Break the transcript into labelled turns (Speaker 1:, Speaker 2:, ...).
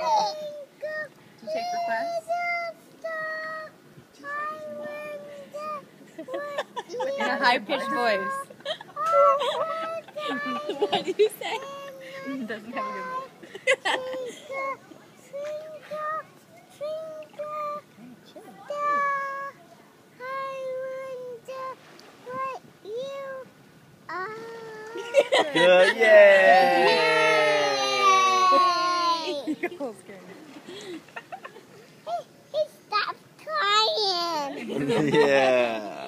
Speaker 1: you take requests? In a high pitched voice.
Speaker 2: what do you say?
Speaker 1: Doesn't have a good voice.
Speaker 3: Good, yay!
Speaker 1: Nicole's good.
Speaker 4: He stopped crying.
Speaker 3: yeah.